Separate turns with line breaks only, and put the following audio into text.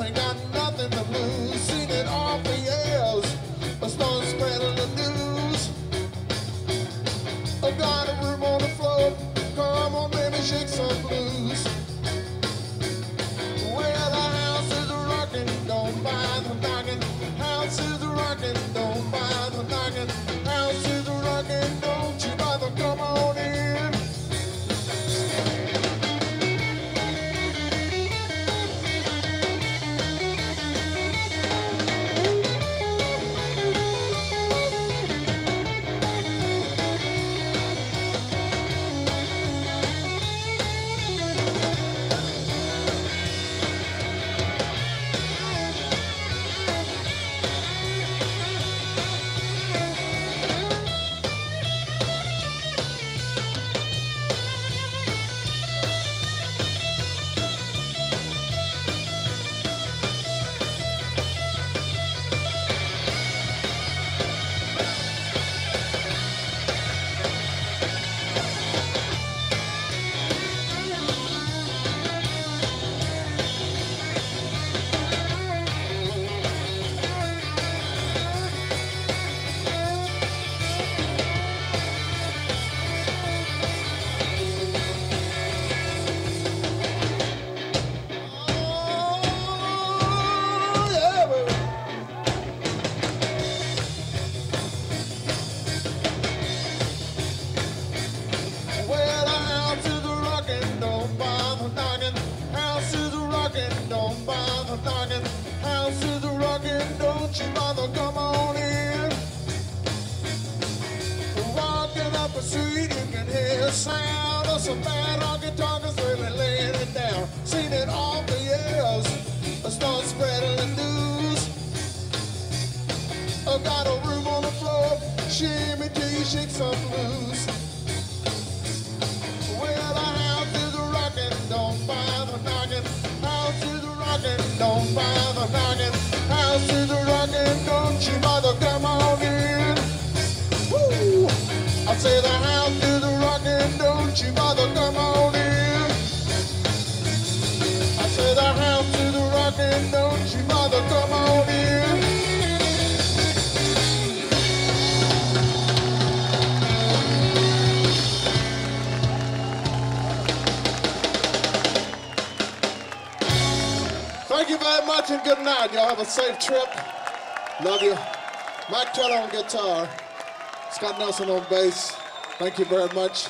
ain't got nothing to lose. Is don't bother knocking. House is rocking, don't you bother come on in. Walking up the street, you can hear the sound of some bad honky tonkers really laying it down. Seen it all for years. I start spreading the news. I got a room on the floor, shimmy till you shake some blues. Don't bother knocking. House is rocking, don't you bother come on in. Woo! I say the house is rocking, don't you bother come on in. I say the house is rocking, don't you bother come on Thank you very much and good night. Y'all have a safe trip. Love you. Mike Keller on guitar. Scott Nelson on bass. Thank you very much.